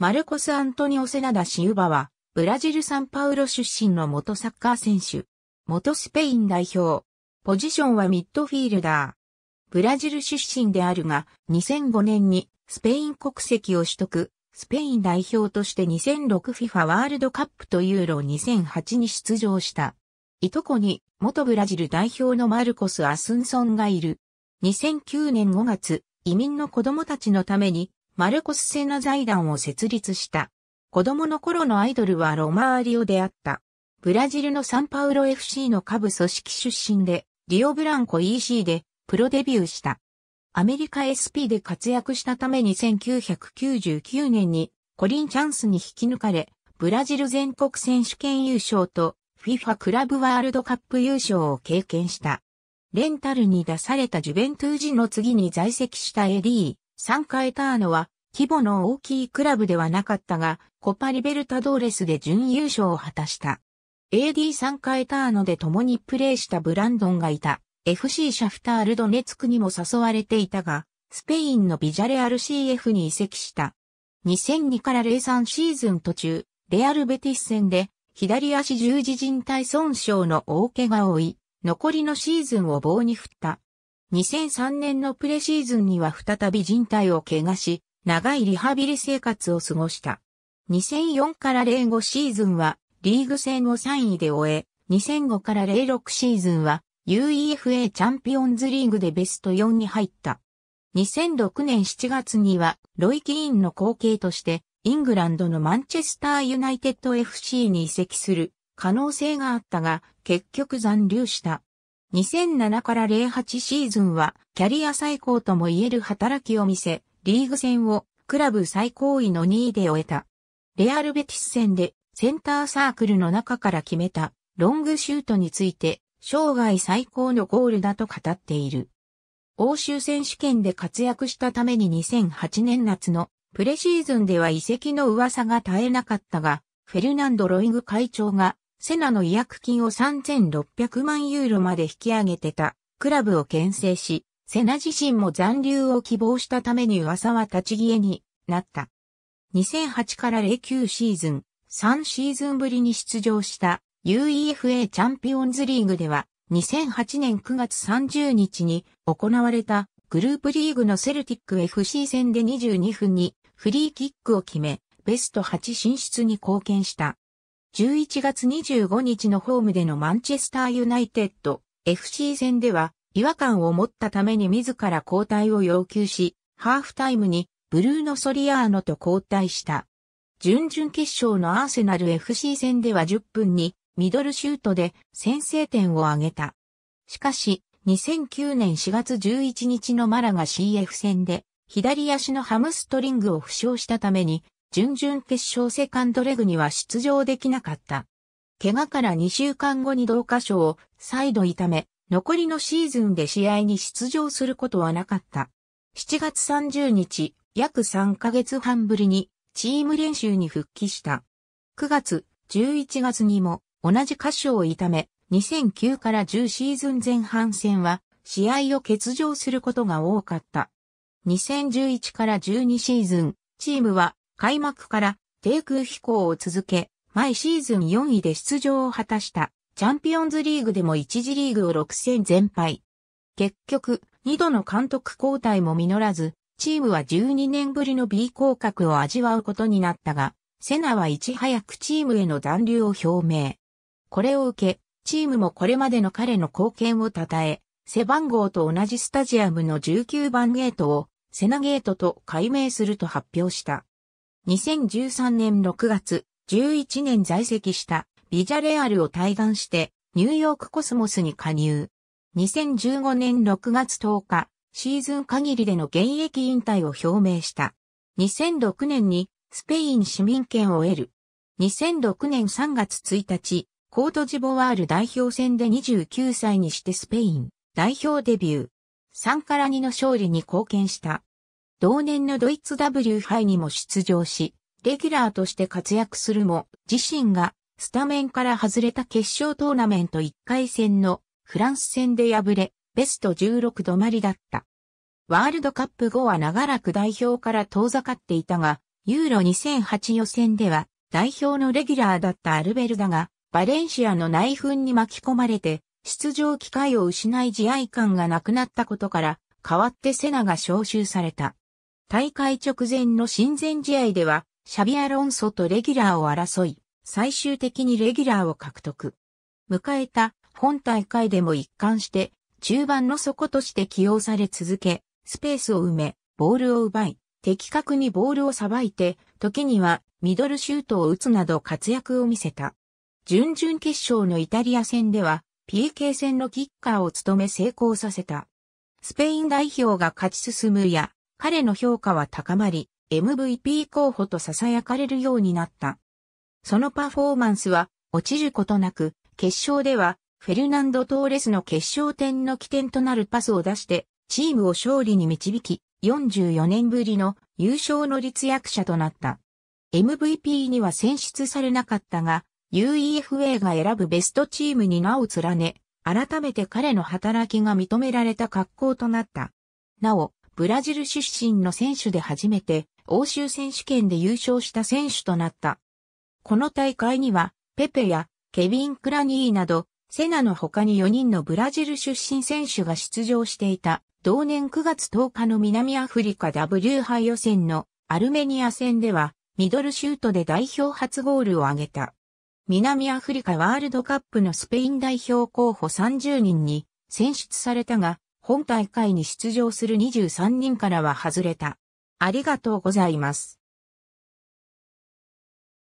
マルコス・アントニオ・セナダ・シウバは、ブラジル・サンパウロ出身の元サッカー選手。元スペイン代表。ポジションはミッドフィールダー。ブラジル出身であるが、2005年にスペイン国籍を取得、スペイン代表として 2006FIFA ワールドカップとユーロ2008に出場した。いとこに元ブラジル代表のマルコス・アスンソンがいる。2009年5月、移民の子供たちのためにマルコス・セナ財団を設立した。子供の頃のアイドルはロマーリオであった。ブラジルのサンパウロ FC の下部組織出身で、リオブランコ EC でプロデビューした。アメリカ SP で活躍したために1999年にコリンチャンスに引き抜かれ、ブラジル全国選手権優勝と FIFA クラブワールドカップ優勝を経験した。レンタルに出されたジュベントゥージの次に在籍したエディー、3回ターノは規模の大きいクラブではなかったが、コパリベルタドーレスで準優勝を果たした。AD3 回ターノで共にプレーしたブランドンがいた FC シャフタールドネツクにも誘われていたが、スペインのビジャレアル CF に移籍した。2002から03シーズン途中、レアルベティス戦で左足十字靭帯損傷の大怪我を負い、残りのシーズンを棒に振った。2003年のプレシーズンには再び靭帯を怪我し、長いリハビリ生活を過ごした。2004から05シーズンはリーグ戦を3位で終え、2005から06シーズンは UEFA チャンピオンズリーグでベスト4に入った。2006年7月には、ロイ・キーンの後継として、イングランドのマンチェスターユナイテッド FC に移籍する可能性があったが、結局残留した。2007から08シーズンは、キャリア最高とも言える働きを見せ、リーグ戦をクラブ最高位の2位で終えた。レアルベティス戦でセンターサークルの中から決めたロングシュートについて生涯最高のゴールだと語っている。欧州選手権で活躍したために2008年夏のプレシーズンでは移籍の噂が絶えなかったが、フェルナンド・ロイグ会長がセナの違約金を3600万ユーロまで引き上げてたクラブを牽制し、セナ自身も残留を希望したために噂は立ち消えになった。2008から09シーズン、3シーズンぶりに出場した UEFA チャンピオンズリーグでは2008年9月30日に行われたグループリーグのセルティック FC 戦で22分にフリーキックを決め、ベスト8進出に貢献した。11月25日のホームでのマンチェスターユナイテッド FC 戦では違和感を持ったために自ら交代を要求し、ハーフタイムにブルーノ・ソリアーノと交代した。準々決勝のアーセナル FC 戦では10分にミドルシュートで先制点を挙げた。しかし、2009年4月11日のマラガ CF 戦で、左足のハムストリングを負傷したために、準々決勝セカンドレグには出場できなかった。怪我から2週間後に同箇所を再度痛め、残りのシーズンで試合に出場することはなかった。7月30日、約3ヶ月半ぶりにチーム練習に復帰した。9月、11月にも同じ箇所を痛め、2009から10シーズン前半戦は試合を欠場することが多かった。2011から12シーズン、チームは開幕から低空飛行を続け、毎シーズン4位で出場を果たしたチャンピオンズリーグでも1次リーグを6戦全敗。結局、2度の監督交代も実らず、チームは12年ぶりの B 降格を味わうことになったが、セナはいち早くチームへの残留を表明。これを受け、チームもこれまでの彼の貢献を称え、背番号と同じスタジアムの19番ゲートをセナゲートと改名すると発表した。2013年6月、11年在籍したビジャレアルを退団してニューヨークコスモスに加入。2015年6月10日、シーズン限りでの現役引退を表明した。2006年にスペイン市民権を得る。2006年3月1日、コートジボワール代表戦で29歳にしてスペイン代表デビュー。3から2の勝利に貢献した。同年のドイツ W 杯にも出場し、レギュラーとして活躍するも、自身がスタメンから外れた決勝トーナメント1回戦のフランス戦で敗れ、ベスト16止まりだった。ワールドカップ後は長らく代表から遠ざかっていたが、ユーロ2008予選では代表のレギュラーだったアルベルダがバレンシアの内紛に巻き込まれて出場機会を失い試合感がなくなったことから代わってセナが招集された。大会直前の親善試合ではシャビアロンソとレギュラーを争い、最終的にレギュラーを獲得。迎えた本大会でも一貫して中盤の底として起用され続け、スペースを埋め、ボールを奪い、的確にボールをさばいて、時にはミドルシュートを打つなど活躍を見せた。準々決勝のイタリア戦では、PK 戦のキッカーを務め成功させた。スペイン代表が勝ち進むや、彼の評価は高まり、MVP 候補と囁かれるようになった。そのパフォーマンスは落ちることなく、決勝ではフェルナンド・トーレスの決勝点の起点となるパスを出して、チームを勝利に導き、44年ぶりの優勝の立役者となった。MVP には選出されなかったが、UEFA が選ぶベストチームに名を連ね、改めて彼の働きが認められた格好となった。なお、ブラジル出身の選手で初めて欧州選手権で優勝した選手となった。この大会には、ペペやケビン・クラニーなど、セナの他に4人のブラジル出身選手が出場していた。同年9月10日の南アフリカ W 杯予選のアルメニア戦では、ミドルシュートで代表初ゴールを挙げた。南アフリカワールドカップのスペイン代表候補30人に選出されたが、本大会に出場する23人からは外れた。ありがとうございます。